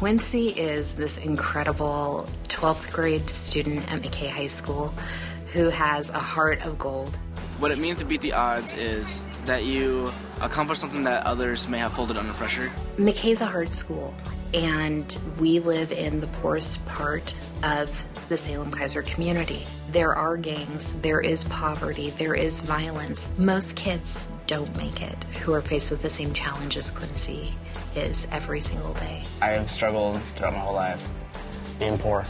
Quincy is this incredible 12th grade student at McKay High School who has a heart of gold. What it means to beat the odds is that you accomplish something that others may have folded under pressure. McKay's a hard school, and we live in the poorest part of the Salem Keizer community. There are gangs, there is poverty, there is violence. Most kids don't make it who are faced with the same challenges Quincy is every single day. I have struggled throughout my whole life, being poor,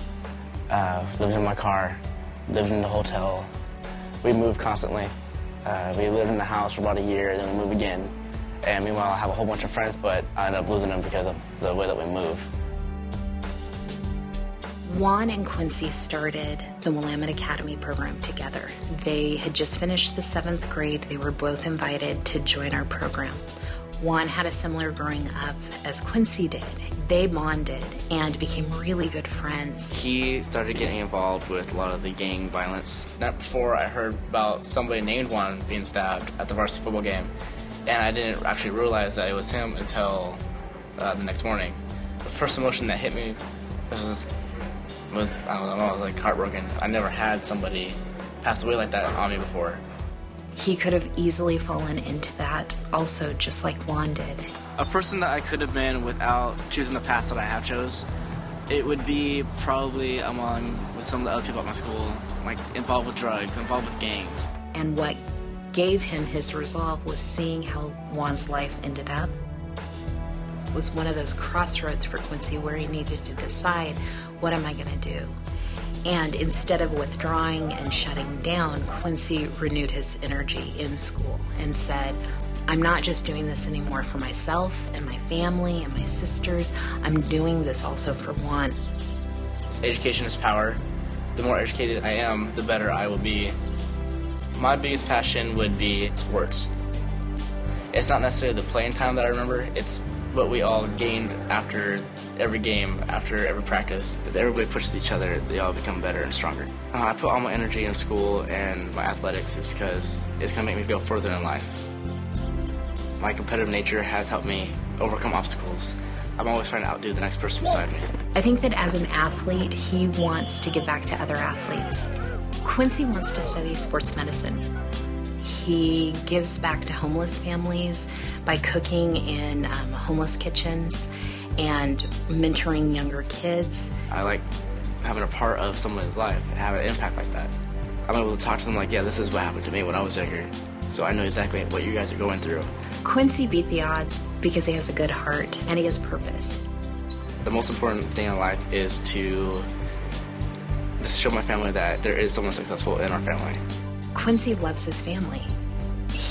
uh, lived in my car, lived in the hotel. We move constantly. Uh, we lived in the house for about a year, then we move again. And meanwhile, I have a whole bunch of friends, but I end up losing them because of the way that we move. Juan and Quincy started the Willamette Academy program together. They had just finished the seventh grade. They were both invited to join our program. Juan had a similar growing up as Quincy did. They bonded and became really good friends. He started getting involved with a lot of the gang violence. Not before I heard about somebody named Juan being stabbed at the varsity football game, and I didn't actually realize that it was him until uh, the next morning. The first emotion that hit me was was I don't know, I was like heartbroken. I never had somebody pass away like that on me before. He could have easily fallen into that, also just like Juan did. A person that I could have been without choosing the path that I have chose, it would be probably among with some of the other people at my school, like involved with drugs, involved with gangs. And what gave him his resolve was seeing how Juan's life ended up. Was one of those crossroads for Quincy where he needed to decide what am I going to do? And instead of withdrawing and shutting down, Quincy renewed his energy in school and said, I'm not just doing this anymore for myself and my family and my sisters, I'm doing this also for Juan. Education is power. The more educated I am, the better I will be. My biggest passion would be sports. It's not necessarily the playing time that I remember, it's what we all gained after every game, after every practice. Everybody pushes each other, they all become better and stronger. Uh, I put all my energy in school and my athletics is because it's going to make me go further in life. My competitive nature has helped me overcome obstacles. I'm always trying to outdo the next person beside me. I think that as an athlete, he wants to give back to other athletes. Quincy wants to study sports medicine. He gives back to homeless families by cooking in um, homeless kitchens and mentoring younger kids. I like having a part of someone's life and having an impact like that. I'm able to talk to them like, yeah, this is what happened to me when I was younger. So I know exactly what you guys are going through. Quincy beat the odds because he has a good heart and he has purpose. The most important thing in life is to show my family that there is someone successful in our family. Quincy loves his family.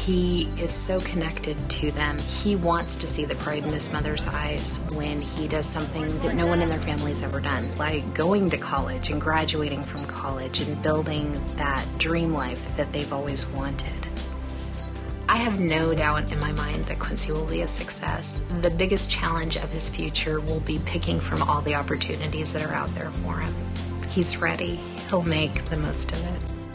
He is so connected to them. He wants to see the pride in his mother's eyes when he does something that no one in their family's ever done, like going to college and graduating from college and building that dream life that they've always wanted. I have no doubt in my mind that Quincy will be a success. The biggest challenge of his future will be picking from all the opportunities that are out there for him. He's ready, he'll make the most of it.